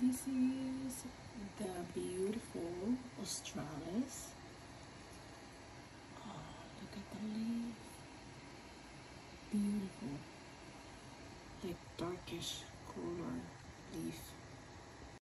This is the beautiful Australis. Oh, look at the leaf. Beautiful. Like darkish.